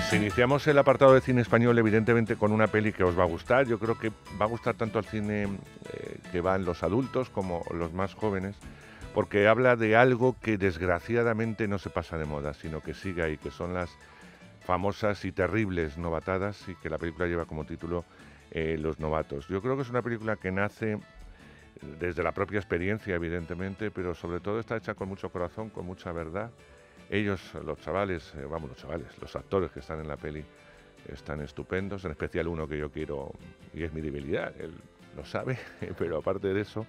Pues iniciamos el apartado de cine español evidentemente con una peli que os va a gustar. Yo creo que va a gustar tanto al cine eh, que van los adultos como los más jóvenes, porque habla de algo que desgraciadamente no se pasa de moda, sino que sigue ahí, que son las famosas y terribles novatadas y que la película lleva como título eh, Los novatos. Yo creo que es una película que nace desde la propia experiencia, evidentemente, pero sobre todo está hecha con mucho corazón, con mucha verdad ellos, los chavales, eh, vamos, los chavales, los actores que están en la peli, están estupendos, en especial uno que yo quiero, y es mi debilidad, él lo sabe, pero aparte de eso,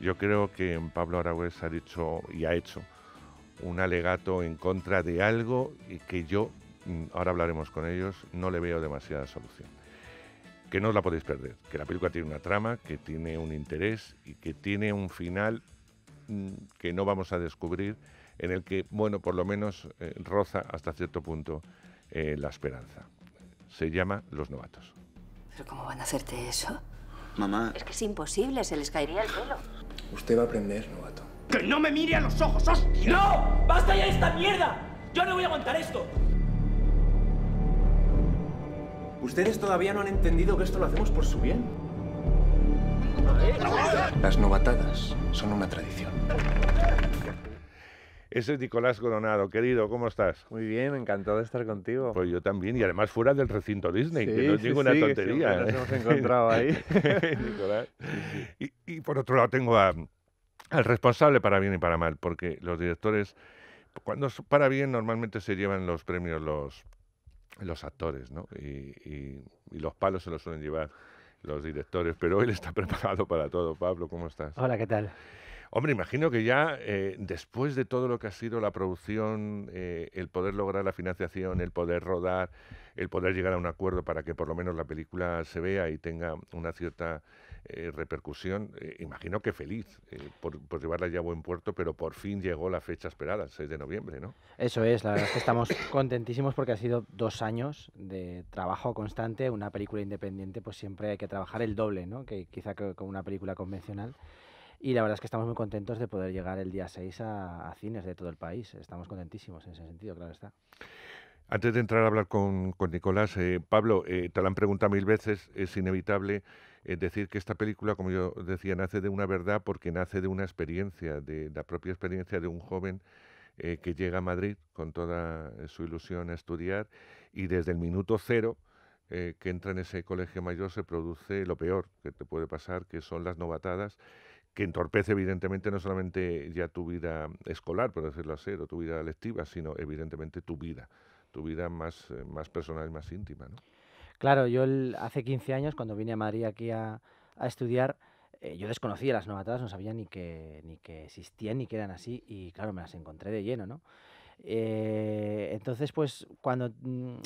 yo creo que Pablo Aragüez ha dicho y ha hecho un alegato en contra de algo y que yo, mm, ahora hablaremos con ellos, no le veo demasiada solución. Que no os la podéis perder, que la película tiene una trama, que tiene un interés y que tiene un final mm, que no vamos a descubrir en el que, bueno, por lo menos eh, roza hasta cierto punto eh, la esperanza. Se llama Los Novatos. ¿Pero cómo van a hacerte eso? Mamá. Es que es imposible, se les caería el pelo. Usted va a aprender, novato. ¡Que no me mire a los ojos, hostia! ¡No! ¡Basta ya de esta mierda! ¡Yo no voy a aguantar esto! Ustedes todavía no han entendido que esto lo hacemos por su bien. Las novatadas son una tradición. Ese es Nicolás Coronado. Querido, ¿cómo estás? Muy bien, encantado de estar contigo. Pues yo también, y además fuera del recinto Disney, que no es ninguna tontería. nos hemos encontrado ahí. Nicolás. Y, por otro lado tengo al responsable para bien y para mal, porque los directores, cuando para bien normalmente se llevan los premios los, los actores, ¿no? Y, y los palos se los suelen llevar los directores, pero él está preparado para todo. Pablo, ¿cómo estás? Hola, ¿qué tal? Hombre, imagino que ya eh, después de todo lo que ha sido la producción, eh, el poder lograr la financiación, el poder rodar, el poder llegar a un acuerdo para que por lo menos la película se vea y tenga una cierta eh, repercusión, imagino que feliz por, llevarla ya a buen puerto, pero por fin llegó la fecha esperada, el 6 de noviembre, ¿no? Eso es, la verdad es que estamos contentísimos porque ha sido dos años de trabajo constante. Una película independiente, pues siempre hay que trabajar el doble, ¿no? Que quizá con una película convencional. Y la verdad es que estamos muy contentos de poder llegar el día 6 a, cines de todo el país. Estamos contentísimos en ese sentido, claro está. Antes de entrar a hablar con, Nicolás, eh, Pablo, eh, te lo han preguntado mil veces, es inevitable eh, decir que esta película, como yo decía, nace de una verdad porque nace de una experiencia, de la propia experiencia de un joven que llega a Madrid con toda su ilusión a estudiar y desde el minuto cero que entra en ese colegio mayor se produce lo peor que te puede pasar, que son las novatadas que entorpece evidentemente no solamente ya tu vida escolar, por decirlo así, o tu vida lectiva, sino evidentemente tu vida, tu vida más, eh, más personal más íntima. ¿no? Claro, yo hace 15 años, cuando vine a Madrid aquí a, estudiar, eh, yo desconocía las novatadas, no sabía ni que, ni que existían ni que eran así, y claro, me las encontré de lleno, ¿no? Eh, entonces, pues cuando, mm,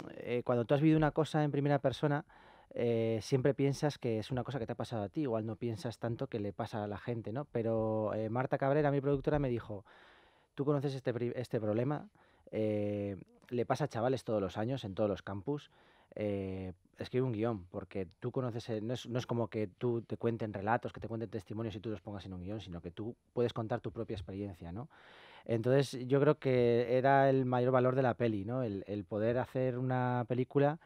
cuando tú has vivido una cosa en primera persona, eh, siempre piensas que es una cosa que te ha pasado a ti, igual no piensas tanto que le pasa a la gente, ¿no? Pero eh, Marta Cabrera, mi productora, me dijo, tú conoces este, este problema, eh, le pasa a chavales todos los años en todos los campus, escribe un guion, porque tú conoces, no es, no es, como que tú te cuenten relatos, que te cuenten testimonios y tú los pongas en un guion, sino que tú puedes contar tu propia experiencia, ¿no? Entonces yo creo que era el mayor valor de la peli, ¿no? El, el poder hacer una película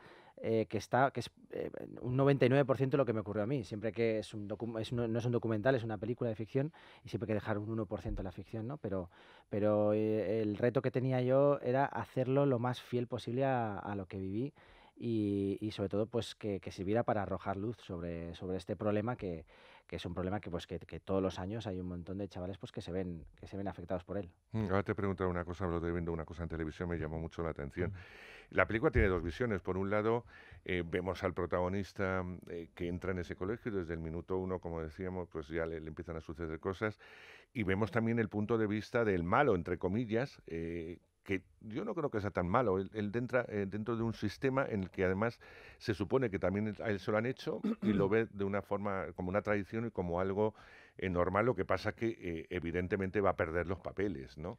eh, que está que es eh, un 99% lo que me ocurrió a mí. Siempre que es un es no, es un documental, es una película de ficción y siempre hay que dejar un 1% de la ficción, ¿no? Pero, pero eh, el reto que tenía yo era hacerlo lo más fiel posible a, a lo que viví y, y, sobre todo pues que, que, sirviera para arrojar luz sobre, sobre este problema que, que es un problema que pues que, que, todos los años hay un montón de chavales pues que se ven que se ven afectados por él. Mm, ahora te preguntar una cosa, hablo de viendo una cosa en televisión me llamó mucho la atención. La película tiene dos visiones. Por un lado, eh, vemos al protagonista eh, que entra en ese colegio y desde el minuto uno, como decíamos, pues ya le, empiezan a suceder cosas. Y vemos también el punto de vista del malo, entre comillas, eh, que yo no creo que sea tan malo. Él, entra dentro de un sistema en el que además se supone que también a él se lo han hecho y lo ve de una forma, como una tradición y como algo normal. Lo que pasa que evidentemente va a perder los papeles, ¿no?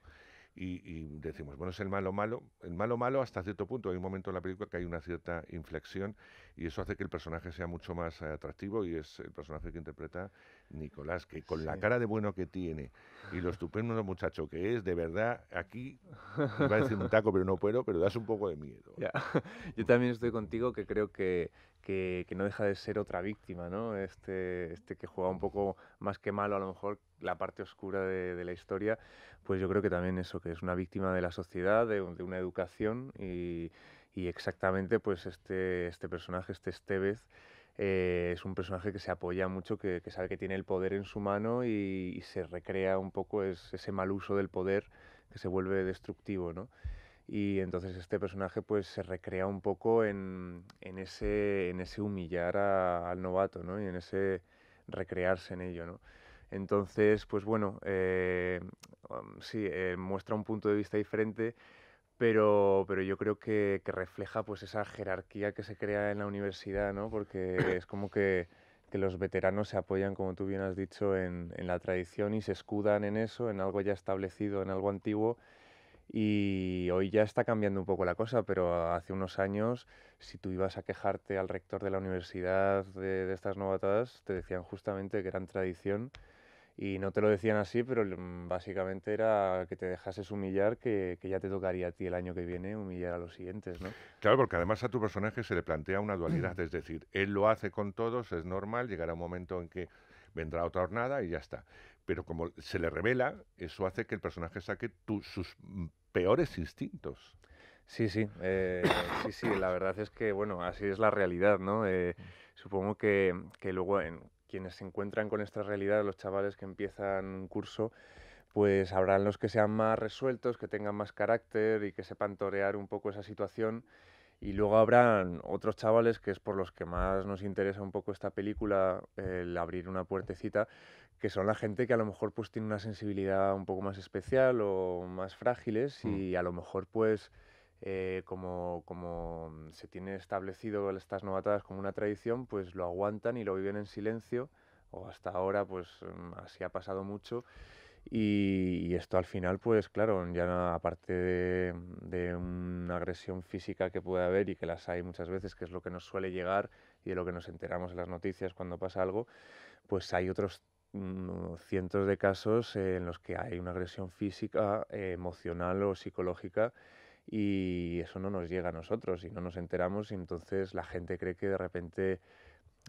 Y, y, decimos, bueno, es el malo malo, el malo malo hasta cierto punto, hay un momento en la película que hay una cierta inflexión y eso hace que el personaje sea mucho más atractivo y es el personaje que interpreta Nicolás, que con la cara de bueno que tiene y lo estupendo muchacho que es, de verdad, aquí, iba a decir un taco, pero no puedo, pero das un poco de miedo. Yo también estoy contigo que creo que, que, no deja de ser otra víctima, ¿no? Este, este que juega un poco más que malo, a lo mejor la parte oscura de, la historia, pues yo creo que también eso, que es una víctima de la sociedad, de, una educación y, exactamente pues este, este personaje, este Estevez, eh, es un personaje que se apoya mucho, que, sabe que tiene el poder en su mano y, se recrea un poco es, ese mal uso del poder que se vuelve destructivo, ¿no? Y entonces este personaje pues se recrea un poco en, en ese, en ese humillar al novato, ¿no? Y en ese recrearse en ello, ¿no? Entonces, pues bueno, eh, sí, eh, muestra un punto de vista diferente, pero, pero yo creo que, que, refleja pues esa jerarquía que se crea en la universidad, ¿no? Porque es como que, que los veteranos se apoyan, como tú bien has dicho, en, en la tradición y se escudan en eso, en algo ya establecido, en algo antiguo, y hoy ya está cambiando un poco la cosa, pero hace unos años, si tú ibas a quejarte al rector de la universidad de, de estas novatadas, te decían justamente que eran tradición y no te lo decían así, pero mm, básicamente era que te dejases humillar, que, que, ya te tocaría a ti el año que viene humillar a los siguientes, ¿no? Claro, porque además a tu personaje se le plantea una dualidad, es decir, él lo hace con todos, es normal, llegará un momento en que vendrá otra jornada y ya está. Pero como se le revela, eso hace que el personaje saque tu, sus mm, peores instintos. Sí, sí, eh, sí, sí, la verdad es que, bueno, así es la realidad, ¿no? Eh, supongo que, que luego en quienes se encuentran con esta realidad, los chavales que empiezan un curso, pues habrán los que sean más resueltos, que tengan más carácter y que sepan torear un poco esa situación. Y luego habrán otros chavales, que es por los que más nos interesa un poco esta película, el abrir una puertecita, que son la gente que a lo mejor pues tiene una sensibilidad un poco más especial o más frágiles mm. y a lo mejor pues eh, como, como se tiene establecido estas novatadas como una tradición, pues lo aguantan y lo viven en silencio o hasta ahora pues mm, así ha pasado mucho y, y esto al final pues claro, ya aparte de, de una agresión física que puede haber y que las hay muchas veces, que es lo que nos suele llegar y de lo que nos enteramos en las noticias cuando pasa algo, pues hay otros Mm, cientos de casos en los que hay una agresión física, eh, emocional o psicológica y eso no nos llega a nosotros y no nos enteramos y entonces la gente cree que de repente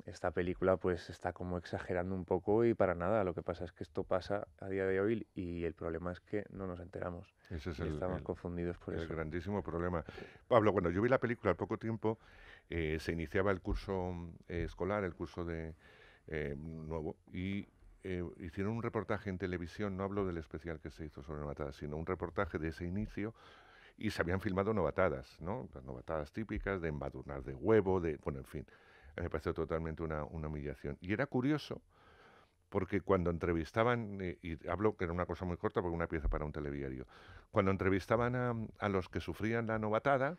esta película pues está como exagerando un poco y para nada. Lo que pasa es que esto pasa a día de hoy y el problema es que no nos enteramos. Ese es el, estamos confundidos por el eso. grandísimo problema. Pablo, cuando yo vi la película al poco tiempo, eh, se iniciaba el curso eh, escolar, el curso de eh, nuevo, y eh, hicieron un reportaje en televisión, no hablo del especial que se hizo sobre novatadas, sino un reportaje de ese inicio y se habían filmado novatadas, ¿no? Las novatadas típicas de embadurnar de huevo, de, bueno, en fin, me pareció totalmente una, una humillación. Y era curioso porque cuando entrevistaban, eh, y hablo que era una cosa muy corta porque una pieza para un telediario, cuando entrevistaban a, a los que sufrían la novatada,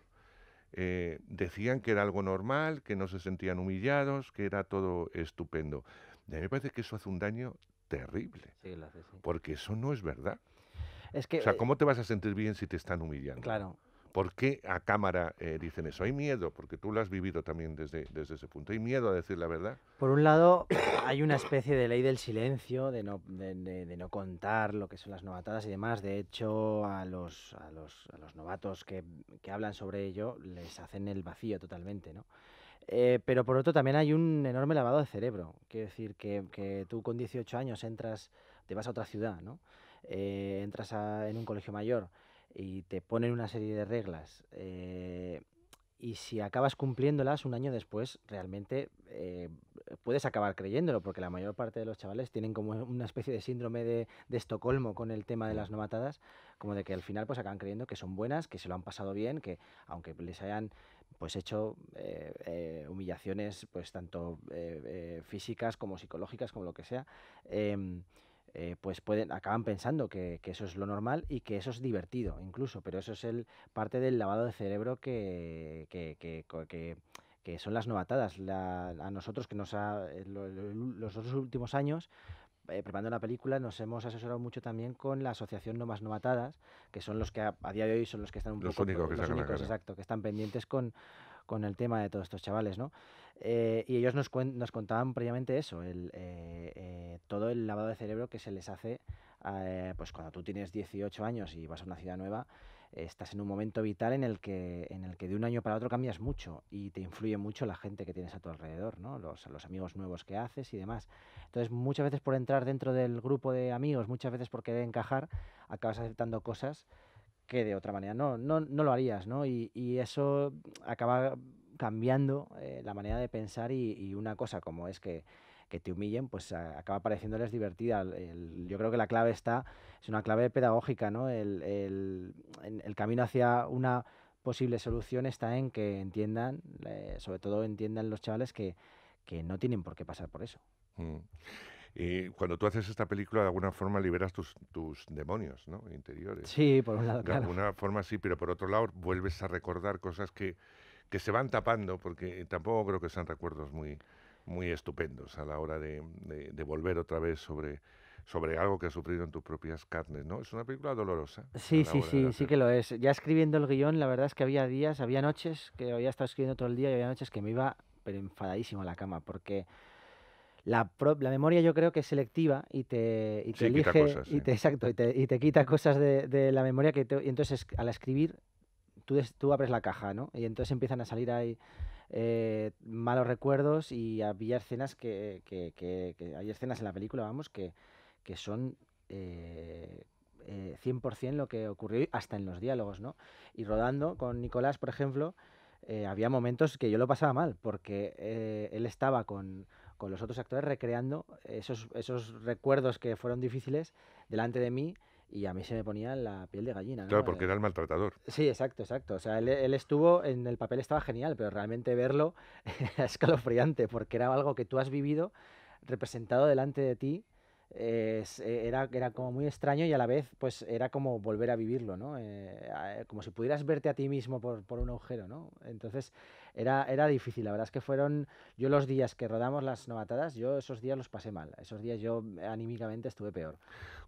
eh, decían que era algo normal, que no se sentían humillados, que era todo estupendo. Y a mí me parece que eso hace un daño terrible. Sí, lo hace, sí. Porque eso no es verdad. Es que, o sea, eh, ¿cómo te vas a sentir bien si te están humillando? Claro. ¿Por qué a cámara eh, dicen eso? Hay miedo, porque tú lo has vivido también desde, desde ese punto. ¿Hay miedo a decir la verdad? Por un lado, hay una especie de ley del silencio, de no, de, de, de no contar lo que son las novatadas y demás. De hecho, a los, a los, a los novatos que, que hablan sobre ello les hacen el vacío totalmente, ¿no? Eh, pero por otro también hay un enorme lavado de cerebro. Quiero decir que, que tú con 18 años entras, te vas a otra ciudad, ¿no? Eh, entras a, en un colegio mayor y te ponen una serie de reglas eh, y si acabas cumpliéndolas un año después, realmente eh, puedes acabar creyéndolo, porque la mayor parte de los chavales tienen como una especie de síndrome de, de, Estocolmo con el tema de las novatadas, como de que al final pues acaban creyendo que son buenas, que se lo han pasado bien, que aunque les hayan pues hecho eh, eh, humillaciones pues tanto físicas como psicológicas, como lo que sea, eh, eh, pues pueden, acaban pensando que, que, eso es lo normal y que eso es divertido incluso, pero eso es el parte del lavado de cerebro que, que, que, son las novatadas. La, a nosotros que nos ha, lo, lo, los dos últimos años eh, preparando la película nos hemos asesorado mucho también con la asociación No Más Novatadas, que son los que a, a día de hoy son los que están un Los poco únicos que los únicos, exacto, que están pendientes con, con el tema de todos estos chavales, ¿no? Eh, y ellos nos, nos contaban previamente eso, eh, eh, todo el lavado de cerebro que se les hace, pues cuando tú tienes 18 años y vas a una ciudad nueva, estás en un momento vital en el que en el que de un año para otro cambias mucho y te influye mucho la gente que tienes a tu alrededor, ¿no? Los, los amigos nuevos que haces y demás. Entonces, muchas veces por entrar dentro del grupo de amigos, muchas veces por querer encajar, acabas aceptando cosas que de otra manera no, no, no lo harías, ¿no? Y, y eso acaba cambiando eh, la manera de pensar y, y una cosa como es que, que te humillen, pues acaba pareciéndoles divertida. Yo creo que la clave está, es una clave pedagógica, ¿no? El, el camino hacia una posible solución está en que entiendan, eh, sobre todo entiendan los chavales que, que no tienen por qué pasar por eso. Mm. Y cuando tú haces esta película, de alguna forma liberas tus, tus demonios, ¿no? Interiores. Sí, por un lado, De claro. alguna forma sí, pero por otro lado vuelves a recordar cosas que, que se van tapando, porque tampoco creo que sean recuerdos muy, muy estupendos a la hora de, de- de volver otra vez sobre, sobre algo que has sufrido en tus propias carnes, ¿no? Es una película dolorosa. Sí, sí, sí, sí que lo es. Ya escribiendo el guion, la verdad es que había días, había noches que había estado escribiendo todo el día y había noches que me iba pero enfadadísimo a la cama porque la, pro- la memoria yo creo que es selectiva y te, y te Sí, elige cosas, y sí. te, exacto, y te, y te quita cosas de, de la memoria que te- y entonces al escribir tú, des- tú abres la caja, ¿no? Y entonces empiezan a salir ahí eh, malos recuerdos y había escenas que, que- que- que- hay escenas en la película, vamos, que, que son eh, eh, 100% lo que ocurrió hasta en los diálogos, ¿no? Y rodando con Nicolás, por ejemplo, eh, había momentos que yo lo pasaba mal, porque eh, él estaba con, con los otros actores recreando esos, esos recuerdos que fueron difíciles delante de mí y a mí se me ponía la piel de gallina, ¿no? Claro, porque Eh, era el maltratador. Sí, exacto, exacto. O sea, él, él estuvo, en el papel estaba genial, pero realmente verlo era escalofriante, porque era algo que tú has vivido representado delante de ti. Eh, es- eh, era, era como muy extraño y a la vez pues era como volver a vivirlo, ¿no? Eh, a- como si pudieras verte a ti mismo por, por un agujero, ¿no? Entonces era, era difícil, la verdad es que fueron, yo los días que rodamos las novatadas, yo esos días los pasé mal, esos días yo eh, anímicamente estuve peor.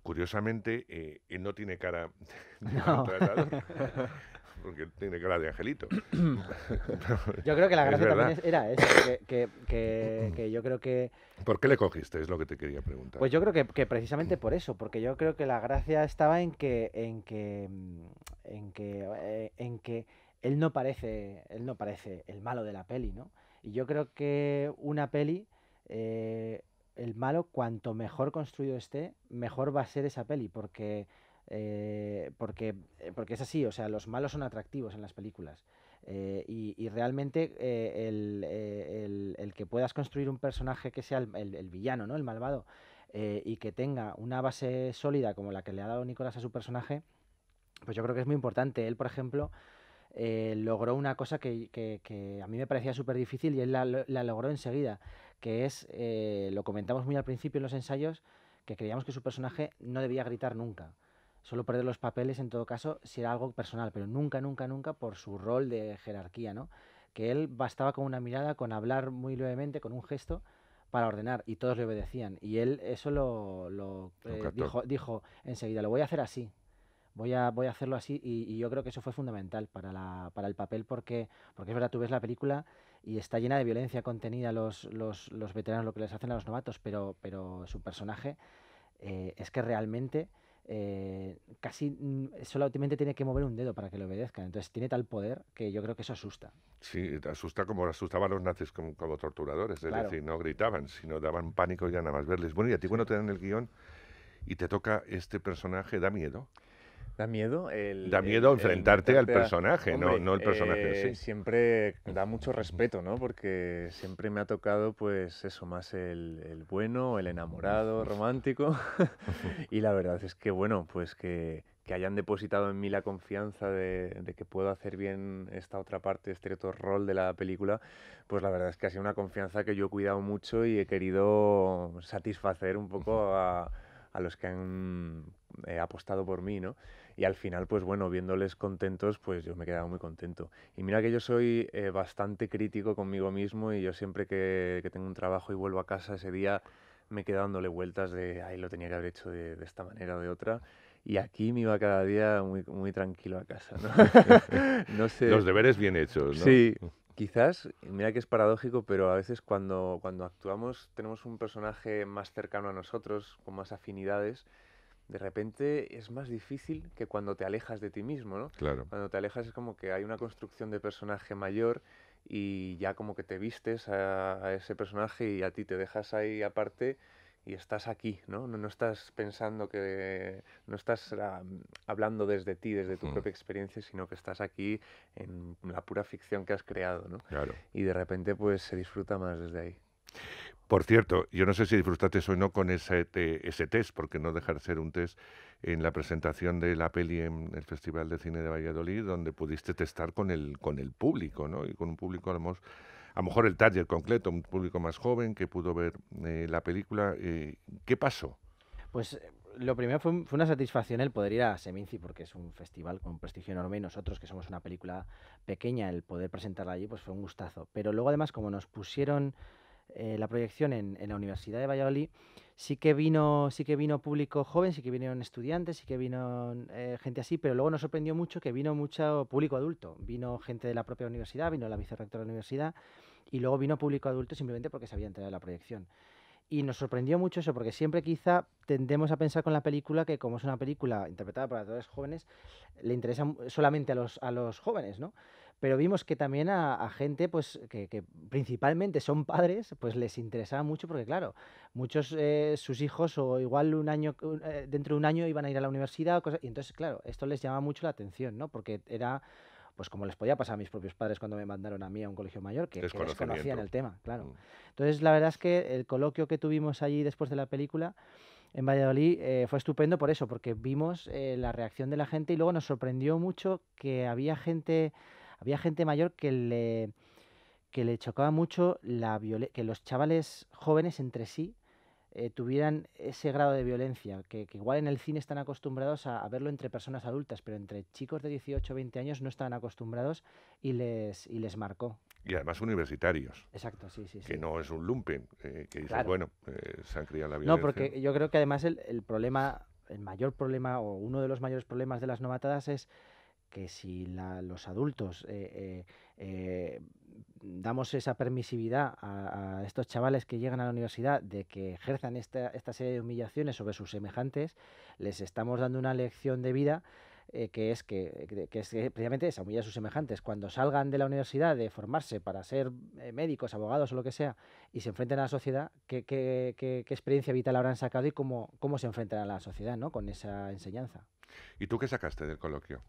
Curiosamente, eh, él no tiene cara de No. porque tiene cara de angelito. Yo creo que la gracia también era eso, que, que- que- que yo creo que ¿Por qué le cogiste? Es lo que te quería preguntar. Pues yo creo que, que precisamente por eso, porque yo creo que la gracia estaba en que, en que, mm, en que, eh, en que él no parece, él no parece el malo de la peli, ¿no? Y yo creo que una peli, eh, el malo, cuanto mejor construido esté, mejor va a ser esa peli, porque, eh, porque, eh, porque es así, o sea, los malos son atractivos en las películas. Eh, y, realmente eh, el, el- que puedas construir un personaje que sea el, el- villano, ¿no? El malvado, y que tenga una base sólida como la que le ha dado Nicolás a su personaje, pues yo creo que es muy importante. Él, por ejemplo, logró una cosa que, que- que a mí me parecía súper difícil y él la, la logró enseguida, que es, lo comentamos muy al principio en los ensayos, que creíamos que su personaje no debía gritar nunca. Solo perder los papeles en todo caso si era algo personal, pero nunca, nunca, nunca por su rol de jerarquía, ¿no? Que él bastaba con una mirada, con hablar muy levemente, con un gesto, para ordenar y todos le obedecían. Y él eso lo, eh, dijo, dijo enseguida, lo voy a hacer así. Voy a, voy a hacerlo así y, y yo creo que eso fue fundamental para, la, para el papel porque, porque es verdad, tú ves la película y está llena de violencia contenida los, los, los veteranos, lo que les hacen a los novatos, pero, pero su personaje eh, es que realmente eh, casi solamente tiene que mover un dedo para que le obedezcan. Entonces tiene tal poder que yo creo que eso asusta. Sí, asusta como asustaban los nazis como, como torturadores, es Claro. decir, no gritaban, sino daban pánico ya nada más verles. Bueno, y a ti cuando te dan el guion y te toca este personaje, ¿da miedo? ¿Da miedo? El, Da el- miedo el enfrentarte al meterte a- personaje, no- Hombre, no el personaje eh, sí. Siempre da mucho respeto, ¿no? Porque siempre me ha tocado, pues, eso, más el, el bueno, el enamorado, romántico. y la verdad es que, bueno, pues que, que hayan depositado en mí la confianza de, de que puedo hacer bien esta otra parte, este otro rol de la película, pues la verdad es que ha sido una confianza que yo he cuidado mucho y he querido satisfacer un poco a, a los que han eh, apostado por mí, ¿no? Y al final, pues bueno, viéndoles contentos, pues yo me he quedado muy contento. Y mira que yo soy eh, bastante crítico conmigo mismo y yo siempre que, que tengo un trabajo y vuelvo a casa ese día me quedé dándole vueltas de, ahí lo tenía que haber hecho de, de esta manera o de otra. Y aquí me iba cada día muy, muy tranquilo a casa, ¿no? no sé. Los deberes bien hechos, ¿no? Sí, quizás, mira que es paradójico, pero a veces cuando, cuando actuamos tenemos un personaje más cercano a nosotros, con más afinidades, de repente es más difícil que cuando te alejas de ti mismo, ¿no? Claro. Cuando te alejas es como que hay una construcción de personaje mayor y ya como que te vistes a, a ese personaje y a ti te dejas ahí aparte y estás aquí, ¿no? No, no estás pensando que, no estás ah, hablando desde ti, desde tu Mm. propia experiencia, sino que estás aquí en la pura ficción que has creado, ¿no? Claro. Y de repente pues se disfruta más desde ahí. Por cierto, yo no sé si disfrutaste o no con ese, ese test, porque no dejar de ser un test en la presentación de la peli en el Festival de Cine de Valladolid, donde pudiste testar con el, con el público, ¿no? Y con un público, a lo mejor, a lo mejor el target completo, un público más joven que pudo ver eh, la película. eh, ¿Qué pasó? Pues eh, lo primero fue, un- fue una satisfacción el poder ir a Seminci, porque es un festival con prestigio enorme y nosotros, que somos una película pequeña, el poder presentarla allí, pues fue un gustazo. Pero luego, además, como nos pusieron eh, la proyección en, la Universidad de Valladolid, sí que vino, sí que vino público joven, sí que vinieron estudiantes, sí que vino eh, gente así, pero luego nos sorprendió mucho que vino mucho público adulto. Vino gente de la propia universidad, vino la vicerrectora de la universidad y luego vino público adulto simplemente porque se había enterado de la proyección. Y nos sorprendió mucho eso, porque siempre quizá tendemos a pensar con la película que como es una película interpretada por actores jóvenes, le interesa solamente a los, a los jóvenes, ¿no? Pero vimos que también a, a gente, pues, que, que principalmente son padres, pues les interesaba mucho, porque claro, muchos eh, sus hijos o igual un año, eh, dentro de un año iban a ir a la universidad, cosas- y entonces, claro, esto les llama mucho la atención, ¿no? Porque era, pues como les podía pasar a mis propios padres cuando me mandaron a mí a un colegio mayor, que, que desconocían el tema, claro. Mm. Entonces, la verdad es que el coloquio que tuvimos allí después de la película en Valladolid eh, fue estupendo por eso, porque vimos eh, la reacción de la gente y luego nos sorprendió mucho que había gente, había gente mayor que le, que le chocaba mucho la que los chavales jóvenes entre sí eh, tuvieran ese grado de violencia, que, que igual en el cine están acostumbrados a, a verlo entre personas adultas, pero entre chicos de 18 o 20 años no estaban acostumbrados y les, y les marcó. Y además universitarios, Exacto, sí, sí. que sí. no es un lumpen, eh, que dices, Claro. bueno, eh, se han criado la violencia. No, porque yo creo que además el, el problema, el mayor problema o uno de los mayores problemas de las novatadas es que si la- los adultos eh, eh, eh, damos esa permisividad a, estos chavales que llegan a la universidad de que ejerzan esta, esta serie de humillaciones sobre sus semejantes, les estamos dando una lección de vida eh, que es que, que- que es que precisamente esa, humillar a sus semejantes. Cuando salgan de la universidad de formarse para ser médicos, abogados o lo que sea, y se enfrenten a la sociedad, ¿qué, qué- qué- qué experiencia vital habrán sacado y cómo, cómo se enfrentan a la sociedad ¿no? con esa enseñanza? ¿Y tú qué sacaste del coloquio?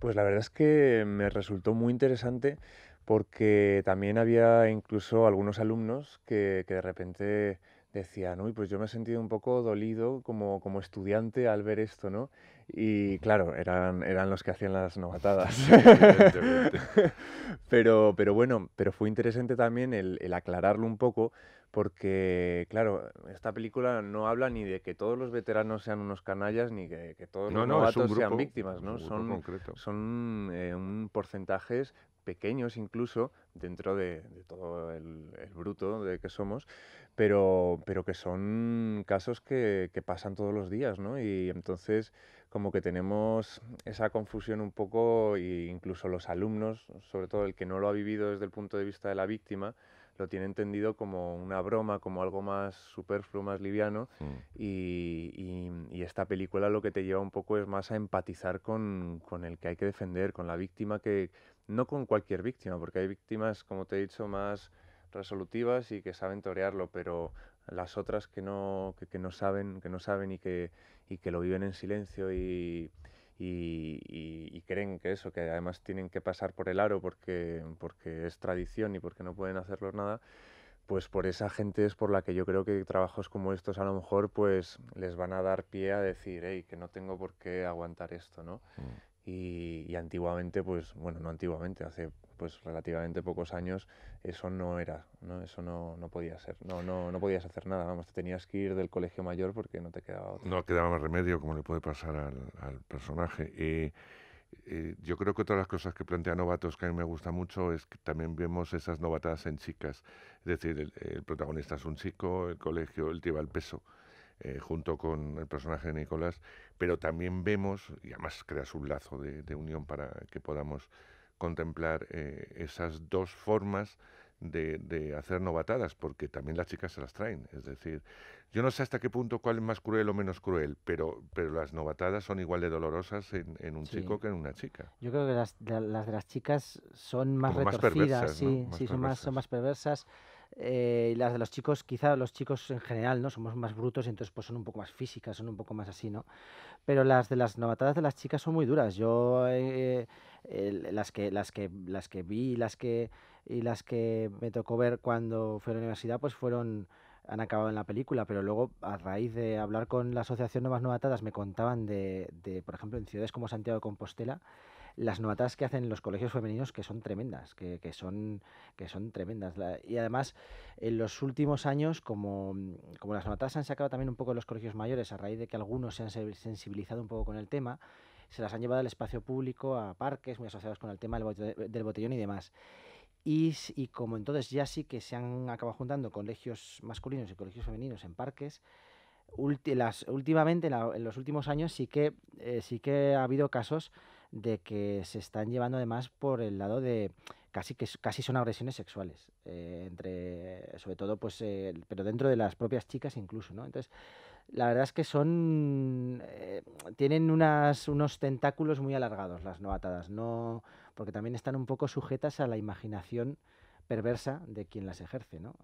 Pues la verdad es que me resultó muy interesante porque también había incluso algunos alumnos que, que de repente decían, uy, pues yo me he sentido un poco dolido como, como estudiante al ver esto, ¿no? Y claro, eran, eran los que hacían las novatadas. Pero, pero bueno, pero fue interesante también el, el aclararlo un poco, porque, claro, esta película no habla ni de que todos los veteranos sean unos canallas, ni que, que todos No, los no, novatos sean víctimas, ¿no? Son, concreto. son eh, un porcentajes pequeños incluso dentro de, de todo el, el bruto de que somos, pero, pero que son casos que, que pasan todos los días, ¿no? Y entonces como que tenemos esa confusión un poco, e incluso los alumnos, sobre todo el que no lo ha vivido desde el punto de vista de la víctima, lo tiene entendido como una broma, como algo más superfluo, más liviano, Mm. y, y- y esta película lo que te lleva un poco es más a empatizar con, con el que hay que defender, con la víctima que, no con cualquier víctima, porque hay víctimas, como te he dicho, más resolutivas y que saben torearlo, pero las otras que no, que, no saben, que no saben y que, y que lo viven en silencio y- y creen que eso, que además tienen que pasar por el aro porque, porque es tradición y porque no pueden hacerlo nada, pues por esa gente es por la que yo creo que trabajos como estos a lo mejor pues les van a dar pie a decir, hey, que no tengo por qué aguantar esto, ¿no? Mm. Y, y antiguamente, pues, bueno, no antiguamente, hace pues relativamente pocos años, eso no era, ¿no? Eso no, no podía ser, no, no, no podías hacer nada, vamos, te tenías que ir del colegio mayor porque no te quedaba otra. No quedaba más remedio, como le puede pasar al, al personaje. Eh, eh, yo creo que otra de las cosas que plantea Novatos que a mí me gusta mucho es que también vemos esas novatadas en chicas. Es decir, el, el protagonista es un chico, el colegio, él lleva el peso. Eh, junto con el personaje de Nicolás, pero también vemos, y además creas un lazo de, de unión para que podamos contemplar eh, esas dos formas de, de, hacer novatadas, porque también las chicas se las traen. Es decir, yo no sé hasta qué punto cuál es más cruel o menos cruel, pero, pero las novatadas son igual de dolorosas en, en un sí. chico que en una chica. Yo creo que las de las, de las chicas son más Como retorcidas, más perversas, sí, ¿no? más sí, son más, son más perversas. Eh, y las de los chicos, quizá los chicos en general, ¿no? Somos más brutos y entonces pues son un poco más físicas, son un poco más así, ¿no? Pero las de las novatadas de las chicas son muy duras. Yo eh, eh, las que las que las que vi, las que y las que me tocó ver cuando fui a la universidad, pues fueron han acabado en la película, pero luego a raíz de hablar con la asociación Nuevas Novatadas me contaban de, de por ejemplo, en ciudades como Santiago de Compostela, las novatas que hacen los colegios femeninos que son tremendas, que, que son, que son tremendas. Y además, en los últimos años, como, como las novatas han sacado también un poco de los colegios mayores, a raíz de que algunos se han sensibilizado un poco con el tema, se las han llevado al espacio público, a parques muy asociados con el tema del, botellón y demás. Y, y, como entonces ya sí que se han acabado juntando colegios masculinos y colegios femeninos en parques, ulti las, últimamente, la, en los últimos años, sí que, eh, sí que ha habido casos de que se están llevando además por el lado de casi que casi son agresiones sexuales eh, entre sobre todo pues eh, pero dentro de las propias chicas incluso no entonces la verdad es que son eh, tienen unas unos tentáculos muy alargados las novatadas no porque también están un poco sujetas a la imaginación perversa de quien las ejerce no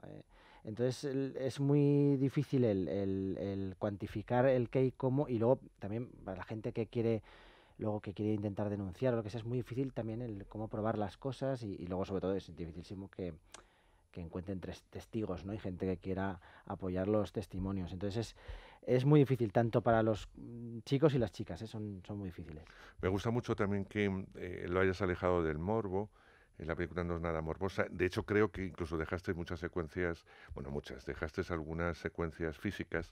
entonces el, es muy difícil el, el, el cuantificar el qué y cómo y luego también para la gente que quiere luego que quiere intentar denunciar o lo que sea, es muy difícil también el cómo probar las cosas y, y luego sobre todo es dificilísimo que, que encuentren tres testigos, ¿no? Y gente que quiera apoyar los testimonios. Entonces es, es muy difícil tanto para los chicos y las chicas, ¿eh? son, son muy difíciles. Me gusta mucho también que eh, lo hayas alejado del morbo. La película no es nada morbosa. De hecho, creo que incluso dejaste muchas secuencias, bueno, muchas, dejaste algunas secuencias físicas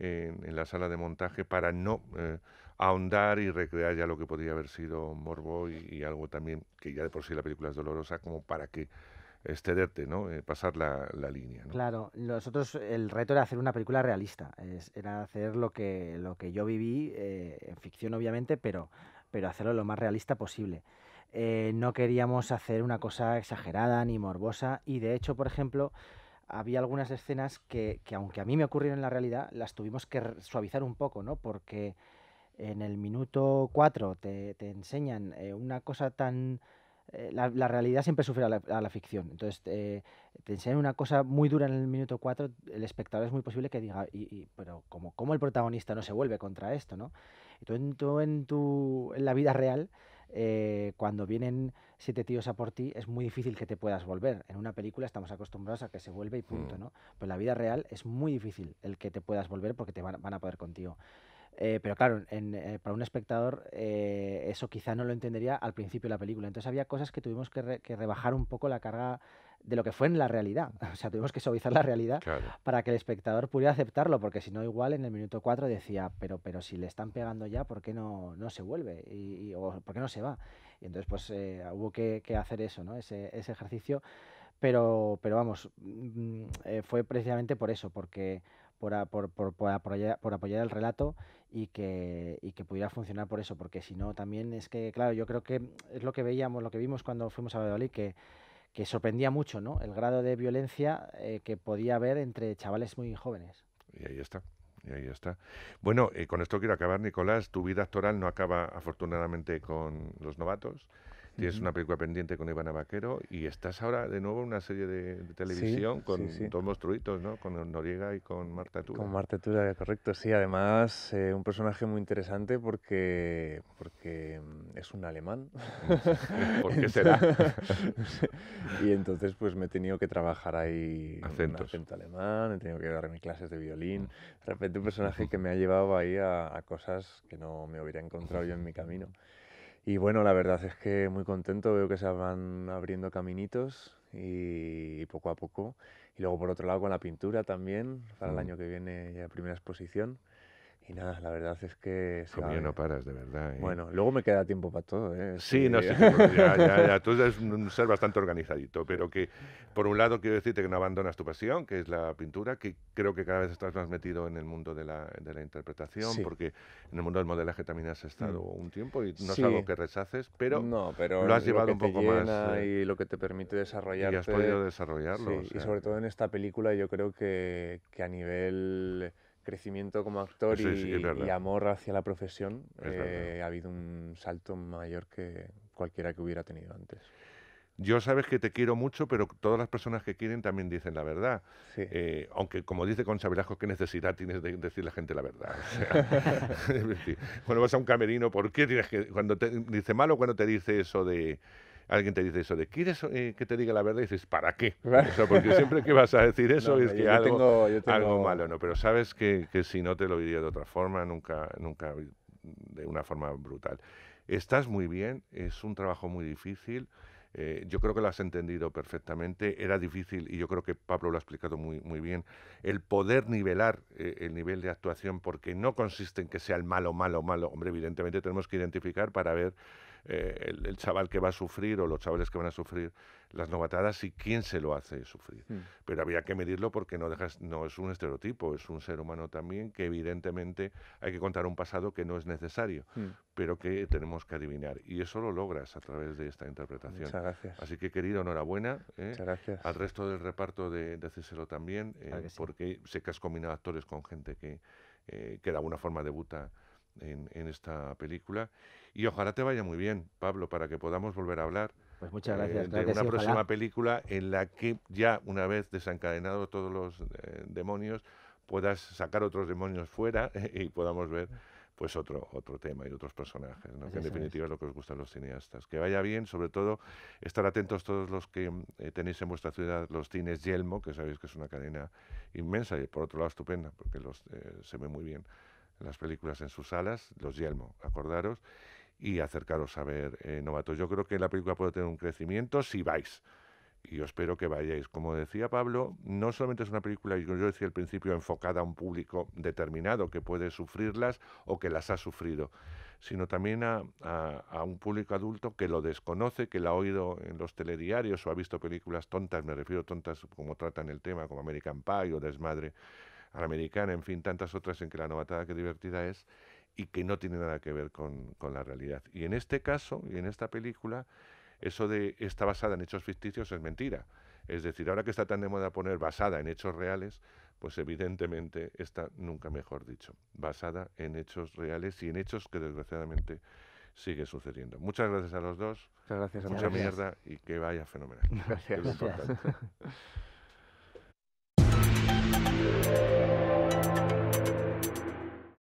en, en la sala de montaje para no eh, ahondar y recrear ya lo que podría haber sido morbo y, y, algo también que ya de por sí la película es dolorosa, como para que excederte, ¿no? Eh, pasar la, la línea. ¿no? Claro, nosotros el reto era hacer una película realista, es, era hacer lo que, lo que yo viví, eh, en ficción obviamente, pero, pero hacerlo lo más realista posible. Eh, no queríamos hacer una cosa exagerada ni morbosa y de hecho, por ejemplo, había algunas escenas que, que, aunque a mí me ocurrieron en la realidad, las tuvimos que suavizar un poco, ¿no? Porque en el minuto 4 te, te enseñan eh, una cosa tan... Eh, la, la, realidad siempre sufre a la, a la ficción. Entonces, eh, te enseñan una cosa muy dura en el minuto 4, el espectador es muy posible que diga, y, y, pero ¿cómo, ¿cómo, el protagonista no se vuelve contra esto? ¿no? Y tú en, tú en, tu, en la vida real eh, cuando vienen siete tíos a por ti, es muy difícil que te puedas volver. En una película estamos acostumbrados a que se vuelve y punto, mm. ¿no? Pero en la vida real es muy difícil el que te puedas volver porque te van, van a poder contigo. Eh, pero claro, en, eh, para un espectador eh, eso quizá no lo entendería al principio de la película. Entonces había cosas que tuvimos que, re, que, rebajar un poco la carga de lo que fue en la realidad. O sea, tuvimos que suavizar la realidad claro. para que el espectador pudiera aceptarlo, porque si no, igual en el minuto 4 decía, pero, pero si le están pegando ya, ¿por qué no, no se vuelve? Y, y, o ¿Por qué no se va? Y entonces pues eh, hubo que, que, hacer eso, ¿no? ese, ese ejercicio. Pero, pero vamos, mm, eh, fue precisamente por eso, porque por, a, por, por, por, apoyar, por apoyar el relato y que, y que pudiera funcionar por eso, porque si no también es que, claro, yo creo que es lo que veíamos, lo que vimos cuando fuimos a Valladolid, que, que sorprendía mucho, ¿no? El grado de violencia eh, que podía haber entre chavales muy jóvenes. Y ahí está. Y ahí está. Bueno, eh, con esto quiero acabar, Nicolás. Tu vida actoral no acaba afortunadamente con los novatos. Tienes uh -huh. una película pendiente con Ivana Vaquero y estás ahora de nuevo en una serie de, de televisión sí, con sí, sí. dos monstruitos, ¿no? Con Noriega y con Marta Tura. Con Marta Tura, correcto. Sí, además eh, un personaje muy interesante porque, porque mm, es un alemán. ¿Por qué será? y entonces pues me he tenido que trabajar ahí Acentos. un acento alemán, he tenido que darme clases de violín. De repente un personaje que me ha llevado ahí a, a cosas que no me hubiera encontrado yo en mi camino. Y bueno, la verdad es que muy contento, veo que se van abriendo caminitos y, poco a poco. Y luego por otro lado con la pintura también, para mm. el año que viene ya primera exposición. Y nada, la verdad es que... Conmigo no paras, de verdad. ¿eh? Bueno, luego me queda tiempo para todo, ¿eh? Sí, no sé, Sí. ya, ya, ya, tú eres un ser bastante organizadito, pero que por un lado quiero decirte que no abandonas tu pasión, que es la pintura, que creo que cada vez estás más metido en el mundo de la, de la interpretación, Sí. porque en el mundo del modelaje también has estado un tiempo y no es algo que rechaces, pero no, pero lo has llevado un poco más, eh, y lo que te permite y desarrollarte. has podido desarrollarlo. Y sobre todo en esta película yo creo que, que a nivel crecimiento como actor Sí, y, amor hacia la profesión eh, ha habido un salto mayor que cualquiera que hubiera tenido antes. Yo sabes que te quiero mucho, pero todas las personas que quieren también dicen la verdad. Sí. Eh, aunque, como dice Concha Velasco, ¿qué necesidad tienes de decir la gente la verdad? O sea, es decir, cuando vas a un camerino, ¿por qué tienes que.? Cuando te dice malo, cuando te dice eso de. Alguien te dice eso de, ¿quieres eh, que te diga la verdad? Y dices, ¿para qué? O sea, porque siempre que vas a decir eso No, es que algo, tengo- algo malo, ¿no? Pero sabes que, que si no te lo diría de otra forma, nunca, nunca de una forma brutal. Estás muy bien, es un trabajo muy difícil. eh, yo creo que lo has entendido perfectamente. Era difícil, y yo creo que Pablo lo ha explicado muy, muy bien, el poder nivelar eh, el nivel de actuación, porque no consiste en que sea el malo, malo, malo. Hombre, evidentemente tenemos que identificar para ver eh, el, el chaval que va a sufrir o los chavales que van a sufrir las novatadas y quién se lo hace sufrir. Mm. Pero había que medirlo porque no, dejas, no es un estereotipo, es un ser humano también que evidentemente hay que contar un pasado que no es necesario, Mm. pero que tenemos que adivinar. Y eso lo logras a través de esta interpretación. Muchas gracias. Así que querido, enhorabuena. ¿eh? Muchas gracias. Al resto del reparto de, decírselo también, eh, Claro que sí. porque sé que has combinado actores con gente que, que de alguna forma debuta en, en esta película. Y ojalá te vaya muy bien, Pablo, para que podamos volver a hablar Pues muchas eh, gracias. de claro una sí, próxima ojalá. película en la que ya una vez desencadenados todos los eh, demonios puedas sacar otros demonios fuera y podamos ver pues otro otro tema y otros personajes, ¿no? Que en definitiva es lo que os gusta a los cineastas. Que vaya bien, sobre todo estar atentos todos los que eh, tenéis en vuestra ciudad los cines Yelmo, que sabéis que es una cadena inmensa y por otro lado estupenda, porque los eh, se ve muy bien las películas en sus salas, los Yelmo, acordaros, y acercaros a ver eh, Novatos. Yo creo que la película puede tener un crecimiento si vais. Y yo espero que vayáis. Como decía Pablo, no solamente es una película, yo decía al principio, enfocada a un público determinado que puede sufrirlas o que las ha sufrido, sino también a, a- a un público adulto que lo desconoce, que la ha oído en los telediarios o ha visto películas tontas, me refiero tontas como tratan el tema, como American Pie o Desmadre a la americana, en fin, tantas otras en que la novatada que divertida es y que no tiene nada que ver con, con la realidad. Y en este caso, y en esta película, eso de está basada en hechos ficticios es mentira. Es decir, ahora que está tan de moda poner basada en hechos reales, pues evidentemente está, nunca mejor dicho, basada en hechos reales y en hechos que desgraciadamente sigue sucediendo. Muchas gracias a los dos, Muchas gracias a mucha gracias. mierda y que vaya fenomenal. Gracias. Música